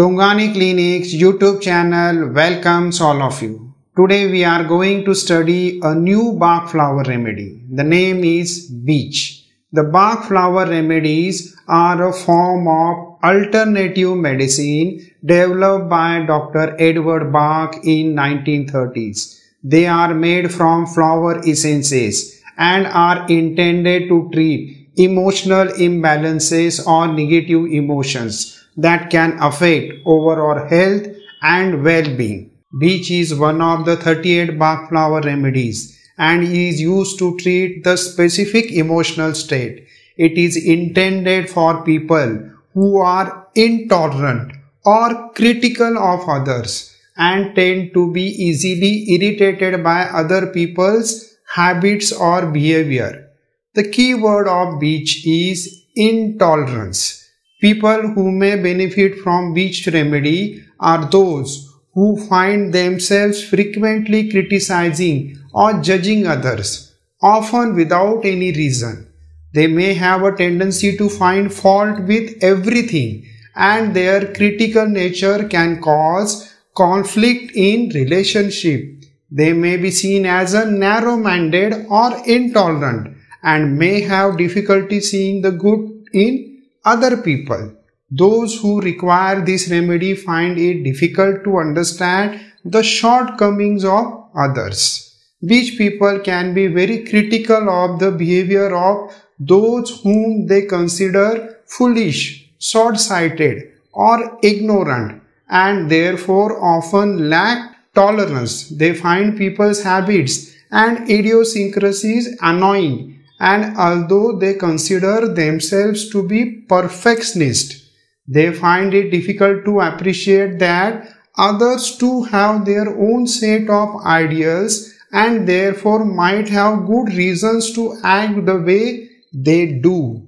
Longani Clinics YouTube channel welcomes all of you. Today we are going to study a new Bach flower remedy. The name is beech. The Bach flower remedies are a form of alternative medicine developed by Dr. Edward Bach in 1930s. They are made from flower essences and are intended to treat emotional imbalances or negative emotions that can affect overall health and well-being. Beech is one of the 38 Bach flower remedies and is used to treat the specific emotional state. It is intended for people who are intolerant or critical of others and tend to be easily irritated by other people's habits or behavior. The key word of beech is intolerance. People who may benefit from beech remedy are those who find themselves frequently criticizing or judging others, often without any reason. They may have a tendency to find fault with everything and their critical nature can cause conflict in relationship. They may be seen as a narrow-minded or intolerant and may have difficulty seeing the good in other people. Those who require this remedy find it difficult to understand the shortcomings of others. These people can be very critical of the behavior of those whom they consider foolish, short-sighted or ignorant and therefore often lack tolerance. They find people's habits and idiosyncrasies annoying and although they consider themselves to be perfectionists, they find it difficult to appreciate that others too have their own set of ideals and therefore might have good reasons to act the way they do.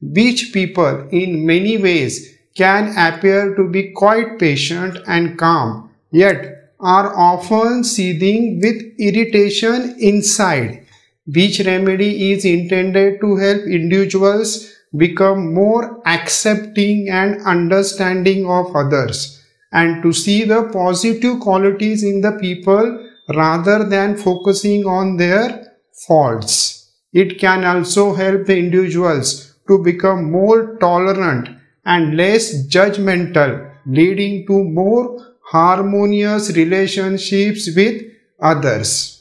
Which people in many ways can appear to be quite patient and calm, yet are often seething with irritation inside which remedy is intended to help individuals become more accepting and understanding of others and to see the positive qualities in the people rather than focusing on their faults. It can also help the individuals to become more tolerant and less judgmental, leading to more harmonious relationships with others.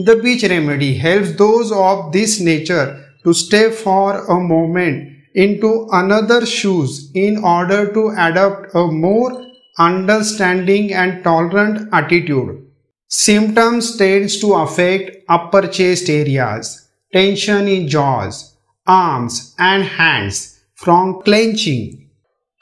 The beech remedy helps those of this nature to step for a moment into another shoes in order to adopt a more understanding and tolerant attitude. Symptoms tends to affect upper chest areas, tension in jaws, arms and hands from clenching.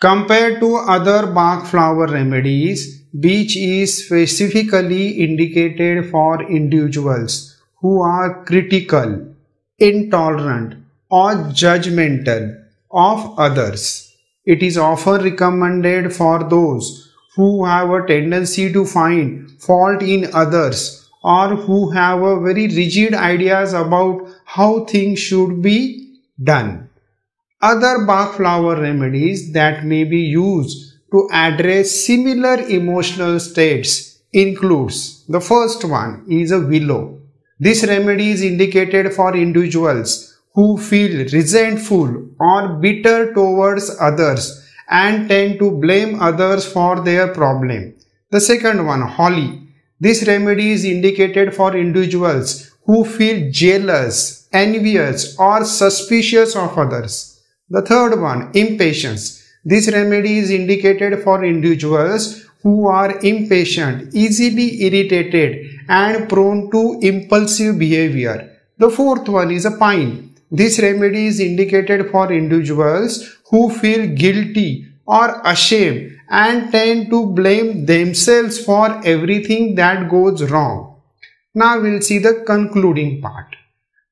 Compared to other Bach flower remedies, Beech is specifically indicated for individuals who are critical, intolerant or judgmental of others. It is often recommended for those who have a tendency to find fault in others or who have a very rigid ideas about how things should be done. Other Bach flower remedies that may be used to address similar emotional states includes the first one is a willow. This remedy is indicated for individuals who feel resentful or bitter towards others and tend to blame others for their problem. The second one, holly. This remedy is indicated for individuals who feel jealous, envious or suspicious of others. The third one, impatiens. This remedy is indicated for individuals who are impatient, easily irritated and prone to impulsive behavior. The fourth one is a pine. This remedy is indicated for individuals who feel guilty or ashamed and tend to blame themselves for everything that goes wrong. Now we'll see the concluding part.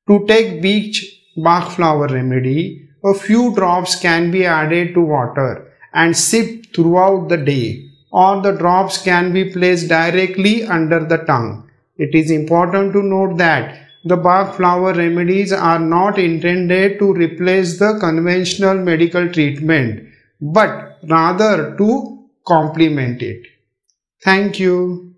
To take beech Bach flower remedy, a few drops can be added to water and sipped throughout the day or the drops can be placed directly under the tongue. It is important to note that the Bach flower remedies are not intended to replace the conventional medical treatment but rather to complement it. Thank you.